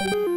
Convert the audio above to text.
you